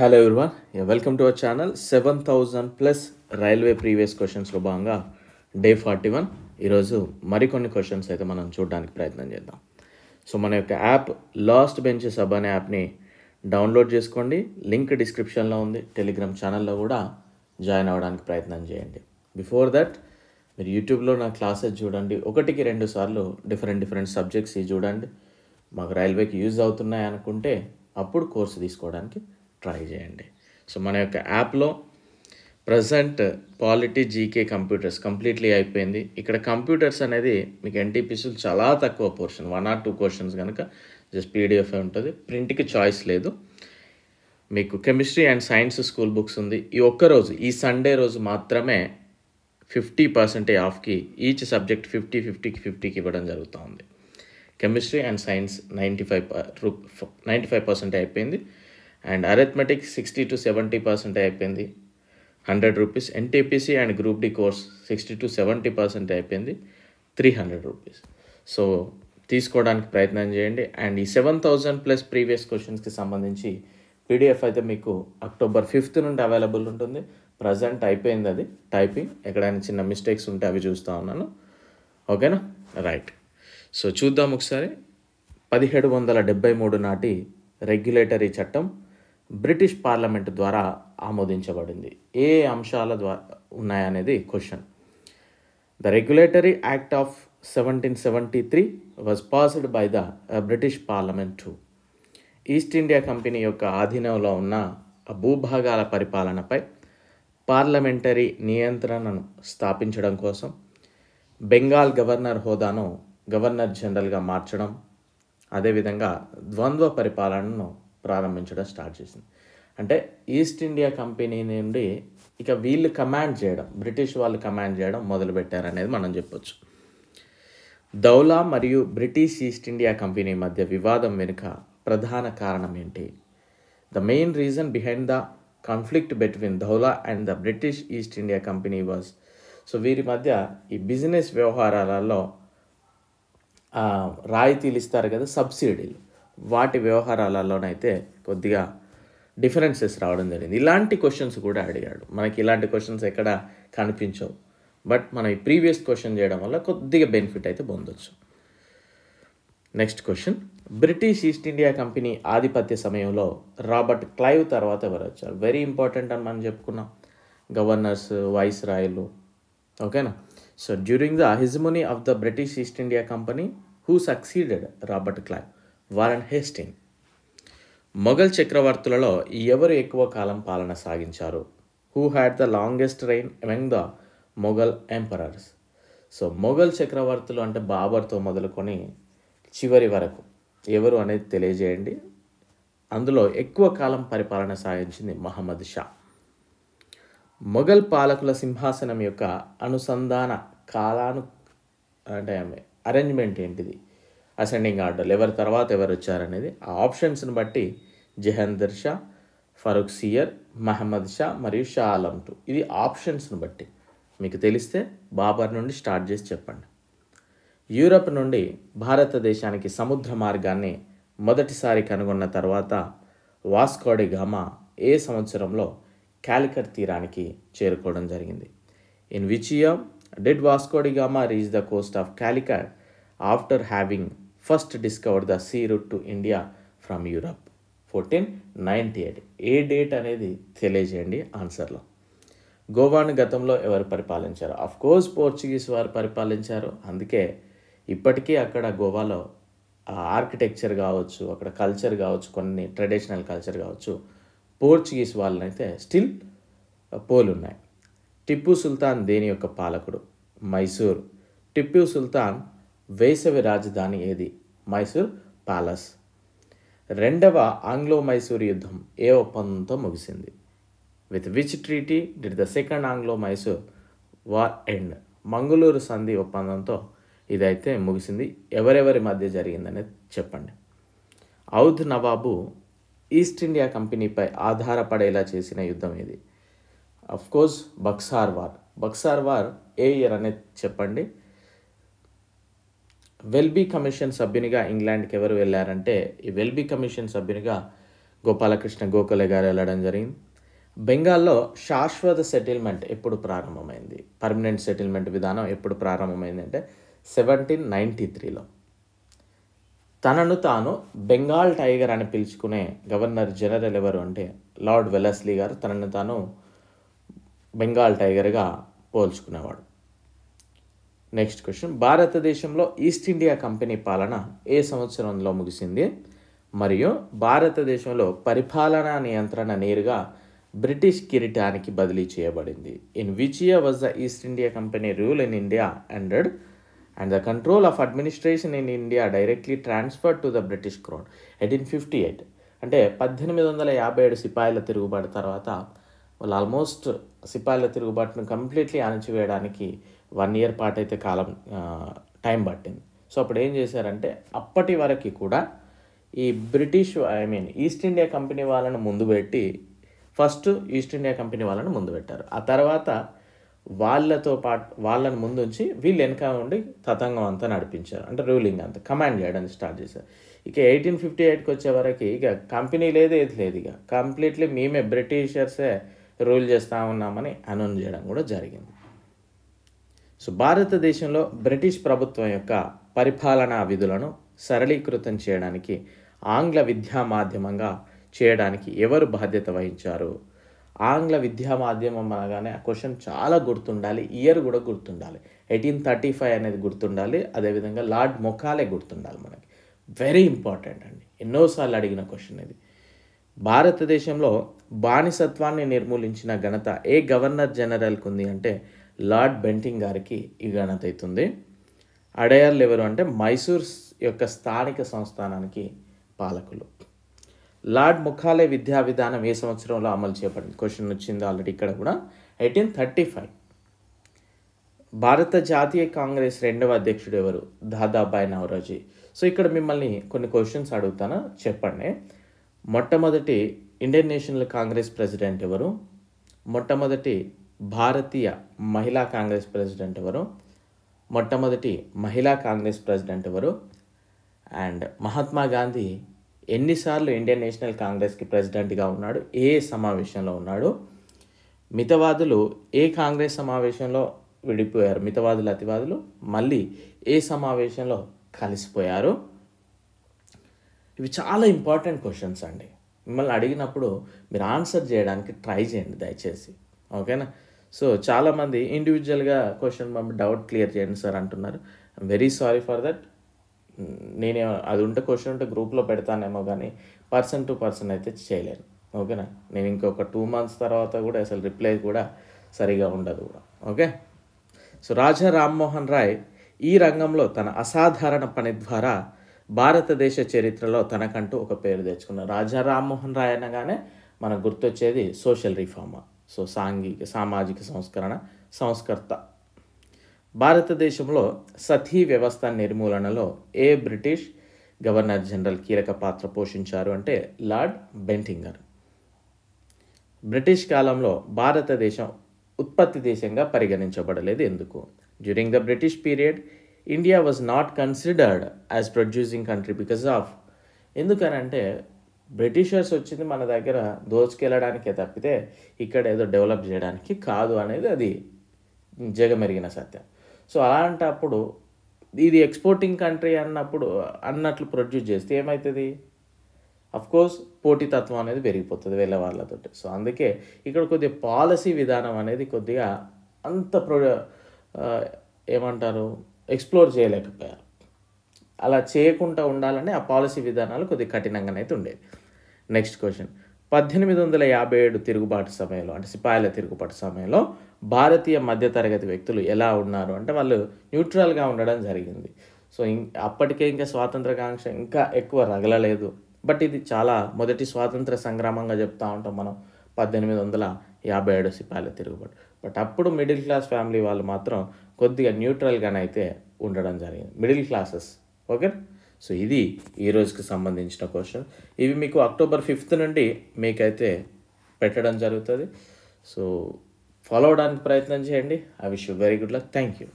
Hello everyone welcome to our channel seven thousand plus railway previous క్వశ్చన్స్లో భాగంగా day forty one ఈరోజు మరికొన్ని questions అయితే మనం చూడడానికి ప్రయత్నం చేద్దాం. సో మన యొక్క యాప్ లాస్ట్ బెంచ్ సబ్ అనే యాప్ని డౌన్లోడ్ చేసుకోండి. లింక్ డిస్క్రిప్షన్లో ఉంది. టెలిగ్రామ్ ఛానల్లో కూడా జాయిన్ అవ్వడానికి ప్రయత్నం చేయండి. బిఫోర్ దట్ మీరు యూట్యూబ్లో నా క్లాసెస్ చూడండి. ఒకటికి రెండు సార్లు డిఫరెంట్ డిఫరెంట్ సబ్జెక్ట్స్ చూడండి. మాకు రైల్వేకి యూజ్ అవుతున్నాయి అనుకుంటే అప్పుడు కోర్సు తీసుకోవడానికి ట్రై చేయండి. సో మన యొక్క యాప్లో present polity GK computers completely అయిపోయింది. ఇక్కడ కంప్యూటర్స్ అనేది మీకు ఎన్టీపీసీలు చాలా తక్కువ portion one or two questions కనుక జస్ట్ పీడిఎఫ్ ఉంటుంది. ప్రింట్కి చాయిస్ లేదు. మీకు chemistry and science school books ఉంది. ఈ ఒక్క రోజు ఈ సండే రోజు మాత్రమే ఫిఫ్టీ పర్సెంటేజ్ ఆఫ్కి ఈచ్ సబ్జెక్ట్ ఫిఫ్టీ ఫిఫ్టీకి ఫిఫ్టీకి ఇవ్వడం జరుగుతూ ఉంది. Chemistry and science ninety five ninety five percent అయిపోయింది. And arithmetic sixty to seventy percent అయిపోయింది. Hundred rupees NTPC and group D course sixty to seventy percent అయిపోయింది. త్రీ హండ్రెడ్ రూపీస్ సో తీసుకోవడానికి ప్రయత్నం చేయండి. అండ్ ఈ సెవెన్ థౌజండ్ ప్లస్ ప్రీవియస్ క్వశ్చన్స్కి సంబంధించి PDF అయితే మీకు అక్టోబర్ ఫిఫ్త్ నుండి అవైలబుల్ ఉంటుంది. ప్రజెంట్ అయిపోయింది అది. టైపింగ్ ఎక్కడైనా చిన్న మిస్టేక్స్ ఉంటే అవి చూస్తూ ఉన్నాను. ఓకేనా? రైట్ సో చూద్దాం ఒకసారి. పదిహేడు వందల డెబ్బై మూడు నాటి రెగ్యులేటరీ చట్టం బ్రిటిష్ పార్లమెంట్ ద్వారా ఆమోదించబడింది. ఏ అంశాల ద్వారా ఉన్నాయనేది question. The regulatory act of seventeen seventy three was passed by the British parliament to. East India Company యొక్క ఆధీనంలో ఉన్న భూభాగాల పరిపాలనపై పార్లమెంటరీ నియంత్రణను స్థాపించడం కోసం బెంగాల్ గవర్నర్ హోదాను గవర్నర్ జనరల్గా మార్చడం అదేవిధంగా ద్వంద్వ పరిపాలనను ప్రారంభించడం స్టార్ట్ చేసింది. అంటే ఈస్ట్ ఇండియా కంపెనీ నుండి ఇక వీళ్ళు కమాండ్ చేయడం బ్రిటిష్ వాళ్ళు కమాండ్ చేయడం మొదలుపెట్టారనేది మనం చెప్పొచ్చు. దౌలా మరియు బ్రిటిష్ ఈస్ట్ ఇండియా కంపెనీ మధ్య వివాదం వెనుక ప్రధాన కారణం ఏంటి? The main reason behind the conflict between Daula and the British East India Company was so వీరి మధ్య ఈ బిజినెస్ వ్యవహారాలలో రాయితీలు ఇస్తారు కదా సబ్సిడీలు వాటి వ్యవహారాలలోనైతే కొద్దిగా డిఫరెన్సెస్ రావడం జరిగింది. ఇలాంటి క్వశ్చన్స్ కూడా అడిగాడు. మనకి ఇలాంటి క్వశ్చన్స్ ఎక్కడ కనిపించవు. బట్ మనం ఈ ప్రీవియస్ క్వశ్చన్ చేయడం వల్ల కొద్దిగా బెనిఫిట్ అయితే పొందొచ్చు. Next question British East India Company ఆధిపత్య సమయంలో రాబర్ట్ క్లైవ్ తర్వాత ఎవరు వచ్చారు? వెరీ ఇంపార్టెంట్ అని మనం చెప్పుకున్నాం. గవర్నర్స్ వైస్ రాయలు ఓకేనా so during the hegemony of the British East India Company who succeeded Robert Clive Warren Hastings. Mughal చక్రవర్తులలో ఎవరు ఎక్కువ కాలం పాలన సాగించారు? Who had the longest reign among the Mughal emperors so Mughal చక్రవర్తులు అంటే బాబర్తో మొదలుకొని చివరి వరకు ఎవరు అనేది తెలియజేయండి. అందులో ఎక్కువ కాలం పరిపాలన సాగించింది మహమ్మద్ షా. మొఘల్ పాలకుల సింహాసనం యొక్క అనుసంధాన కాలాను అంటే అరేంజ్మెంట్ ఏంటిది? అసెండింగ్ ఆర్డర్ ఎవరి తర్వాత ఎవరు వచ్చారనేది ఆ ఆప్షన్స్ని బట్టి జహందర్ షా ఫరూక్ సియర్ మహమ్మద్ షా మరియు షా ఆలం టూ. ఇది ఆప్షన్స్ని బట్టి. మీకు తెలిస్తే బాబర్ నుండి స్టార్ట్ చేసి చెప్పండి. యూరప్ నుండి భారతదేశానికి సముద్ర మార్గాన్ని మొదటిసారి కనుగొన్న తర్వాత వాస్కోడి గామా ఏ సంవత్సరంలో క్యాలికర్ తీరానికి చేరుకోవడం జరిగింది. In which year did Vasco da Gama reach the coast of Calicut after having first discover the sea route to India from Europe fourteen ninety eight A date అనేది తెలియజేయండి ఆన్సర్లో. గోవాను గతంలో ఎవరు పరిపాలించారు? అఫ్ కోర్స్ పోర్చుగీస్ వారు పరిపాలించారు. అందుకే ఇప్పటికీ అక్కడ గోవాలో ఆర్కిటెక్చర్ కావచ్చు అక్కడ కల్చర్ కావచ్చు కొన్ని ట్రెడిషనల్ కల్చర్ కావచ్చు పోర్చుగీస్ వాళ్ళనైతే స్టిల్ పోలు ఉన్నాయి టిప్పు సుల్తాన్ దేని యొక్క పాలకుడు? మైసూర్. టిప్పు సుల్తాన్ వేసవి రాజధాని ఏది? మైసూర్ ప్యాలెస్. రెండవ ఆంగ్లో మైసూర్ యుద్ధం ఏ ఒప్పందంతో ముగిసింది? With which treaty did the second Anglo Mysore war end? Mangaluru సంధి ఒప్పందంతో ఇదైతే ముగిసింది. ఎవరెవరి మధ్య జరిగిందనేది చెప్పండి. ఔద్ నవాబు ఈస్ట్ ఇండియా కంపెనీపై ఆధారపడేలా చేసిన యుద్ధం ఇది. Course Buxar war. Buxar war ఏ ఇయర్ అనేది చెప్పండి. వెల్బీ కమిషన్ సభ్యునిగా ఇంగ్లాండ్కి ఎవరు వెళ్ళారంటే ఈ వెల్బీ కమిషన్ సభ్యునిగా గోపాలకృష్ణ గోఖలే గారు వెళ్ళడం జరిగింది. బెంగాల్లో శాశ్వత సెటిల్మెంట్ ఎప్పుడు ప్రారంభమైంది? పర్మనెంట్ సెటిల్మెంట్ విధానం ఎప్పుడు ప్రారంభమైంది అంటే సెవెంటీన్ నైంటీ త్రీలో. తనను తాను బెంగాల్ టైగర్ అని పిలుచుకునే గవర్నర్ జనరల్ ఎవరు అంటే లార్డ్ వెలస్లీ గారు తనను తాను బెంగాల్ టైగర్గా పోల్చుకునేవాడు. నెక్స్ట్ క్వశ్చన్ భారతదేశంలో ఈస్ట్ ఇండియా కంపెనీ పాలన ఏ సంవత్సరంలో ముగిసింది? మరియు భారతదేశంలో పరిపాలనా నియంత్రణ నేరుగా బ్రిటిష్ కిరీటానికి బదిలీ చేయబడింది. In which year was the East India Company rule in India ended and the control of administration in India directly transfer to the British crown eighteen fifty eight అంటే పద్దెనిమిది వందల యాభై ఏడు సిపాయిల తిరుగుబాటు తర్వాత వాళ్ళు ఆల్మోస్ట్ సిపాయిల తిరుగుబాటును కంప్లీట్లీ అణచివేయడానికి వన్ ఇయర్ పాటు అయితే కాలం టైం పట్టింది. సో అప్పుడు ఏం చేశారంటే అప్పటి వరకు కూడా ఈ British I mean East India Company వాళ్ళను ముందు పెట్టి ఫస్ట్ ఈస్ట్ ఇండియా కంపెనీ వాళ్ళని ముందు పెట్టారు. ఆ తర్వాత వాళ్ళతో పాటు వాళ్ళని ముందు ఉంచి వీళ్ళు వెనక ఉండి తతంగం అంతా నడిపించారు. అంటే రూలింగ్ అంతా కమాండ్ చేయడానికి స్టార్ట్ చేశారు. ఇక ఎయిటీన్ ఫిఫ్టీ ఎయిట్కి వచ్చే వరకు ఇక కంపెనీ లేదు ఏది లేదు ఇక. కంప్లీట్లీ మేమే బ్రిటిషర్సే రూల్ చేస్తూ ఉన్నామని అనౌన్స్ చేయడం కూడా జరిగింది. సో భారతదేశంలో బ్రిటిష్ ప్రభుత్వం యొక్క పరిపాలనా విధులను సరళీకృతం చేయడానికి ఆంగ్ల విద్యా మాధ్యమంగా చేయడానికి ఎవరు బాధ్యత వహించారు? ఆంగ్ల విద్యా మాధ్యమం అనగానే ఆ క్వశ్చన్ చాలా గుర్తుండాలి ఇయర్ కూడా గుర్తుండాలి. ఎయిటీన్ థర్టీ ఫైవ్ అనేది గుర్తుండాలి అదేవిధంగా లార్డ్ మొకాలే గుర్తుండాలి మనకి. వెరీ ఇంపార్టెంట్ అండి. ఎన్నోసార్లు అడిగిన క్వశ్చన్ ఇది. భారతదేశంలో బానిసత్వాన్ని నిర్మూలించిన ఘనత ఏ గవర్నర్ జనరల్కి ఉంది అంటే లార్డ్ బెంటింగ్ గారికి ఈ ఘనత అవుతుంది. అడయార్లు ఎవరు అంటే మైసూర్ యొక్క స్థానిక సంస్థానానికి పాలకులు. లార్డ్ ముఖాలే విద్యా విధానం ఏ సంవత్సరంలో అమలు చేయబడింది? క్వశ్చన్ వచ్చింది ఆల్రెడీ ఇక్కడ కూడా. ఎయిటీన్ థర్టీ ఫైవ్ భారత జాతీయ కాంగ్రెస్ రెండవ అధ్యక్షుడు ఎవరు? దాదాబాయ్ నవరోజీ సో ఇక్కడ మిమ్మల్ని కొన్ని క్వశ్చన్స్ అడుగుతాను. చెప్పండి. మొట్టమొదటి ఇండియన్ నేషనల్ కాంగ్రెస్ ప్రెసిడెంట్ ఎవరు? మొట్టమొదటి భారతీయ మహిళా కాంగ్రెస్ ప్రెసిడెంట్ ఎవరు? మొట్టమొదటి మహిళా కాంగ్రెస్ ప్రెసిడెంట్ ఎవరు? అండ్ మహాత్మా గాంధీ ఎన్నిసార్లు ఇండియన్ నేషనల్ కాంగ్రెస్కి ప్రెసిడెంట్గా ఉన్నాడు? ఏ సమావేశంలో ఉన్నాడు? మితవాదులు ఏ కాంగ్రెస్ సమావేశంలో విడిపోయారు? మితవాదులు అతివాదులు? మళ్ళీ ఏ సమావేశంలో కలిసిపోయారు? ఇవి చాలా ఇంపార్టెంట్ క్వశ్చన్స్ అండి. మిమ్మల్ని అడిగినప్పుడు మీరు ఆన్సర్ చేయడానికి ట్రై చేయండి దయచేసి. ఓకేనా? సో చాలామంది ఇండివిజువల్గా క్వశ్చన్ పంపి డౌట్ క్లియర్ చేయండి సార్ అంటున్నారు. వెరీ సారీ ఫర్ దట్ నేను అది ఉంటే క్వశ్చన్ ఉంటే గ్రూప్లో పెడతానేమో కానీ పర్సన్ టు పర్సన్ అయితే చేయలేను. ఓకేనా నేను ఇంకొక టూ మంత్స్ తర్వాత కూడా అసలు రిప్లై కూడా సరిగా ఉండదు కూడా. ఓకే సో రాజా రామ్మోహన్ రాయ్ ఈ రంగంలో తన అసాధారణ పని ద్వారా భారతదేశ చరిత్రలో తనకంటూ ఒక పేరు తెచ్చుకున్నారు. రాజా రామ్మోహన్ రాయ్ అనగానే మనకు గుర్తొచ్చేది సోషల్ రిఫార్మర్ సో సాంఘిక సామాజిక సంస్కరణ సంస్కర్త. భారతదేశంలో సతీ వ్యవస్థ నిర్మూలనలో ఏ బ్రిటిష్ గవర్నర్ జనరల్ కీలక పాత్ర పోషించారు అంటే లార్డ్ బెంటింగర్. బ్రిటిష్ కాలంలో భారతదేశం ఉత్పత్తి దేశంగా పరిగణించబడలేదు ఎందుకు? During the British period India was not considered as producing country because of ఎందుకనంటే బ్రిటిషర్స్ వచ్చింది మన దగ్గర దోచుకెళ్ళడానికే తప్పితే ఇక్కడ ఏదో డెవలప్ చేయడానికి కాదు అనేది అది జగమెరిగిన సత్యం. సో అలాంటప్పుడు ఇది ఎక్స్పోర్టింగ్ కంట్రీ అన్నప్పుడు అన్నట్లు ప్రొడ్యూస్ చేస్తే ఏమవుతుంది కోర్స్ పోటీతత్వం అనేది పెరిగిపోతుంది వేరే వాళ్ళతో సో అందుకే ఇక్కడ కొద్దిగా పాలసీ విధానం అనేది కొద్దిగా అంత ప్రొ ఏమంటారు ఎక్స్ప్లోర్ చేయలేకపోయారు. అలా చేయకుండా ఉండాలని ఆ పాలసీ విధానాలు కొద్దిగా కఠినంగానైతే ఉండేది నెక్స్ట్ క్వశ్చన్ పద్దెనిమిది వందల యాభై ఏడు తిరుగుబాటు సమయంలో అంటే సిపాయిల తిరుగుబాటు సమయంలో భారతీయ మధ్యతరగతి వ్యక్తులు ఎలా ఉన్నారు? అంటే వాళ్ళు న్యూట్రల్గా ఉండడం జరిగింది. సో అప్పటికే ఇంకా స్వాతంత్రకాంక్ష ఇంకా ఎక్కువ రగలలేదు. బట్ ఇది చాలా మొదటి స్వాతంత్ర సంగ్రామంగా చెప్తా ఉంటాం మనం. పద్దెనిమిది వందల యాభై ఏడు సిపాయిల తిరుగుబాటు. బట్ అప్పుడు మిడిల్ క్లాస్ ఫ్యామిలీ వాళ్ళు మాత్రం కొద్దిగా న్యూట్రల్గానైతే ఉండడం జరిగింది. Middle classes. ఓకే? సో ఇది ఈరోజుకి రోజుకి సంబంధించిన క్వశ్చన్. ఇవి మీకు అక్టోబర్ ఫిఫ్త్ నుండి మీకైతే పెట్టడం జరుగుతుంది. సో ఫాలో అవడానికి ప్రయత్నం చేయండి. I wish you very good luck. Thank you.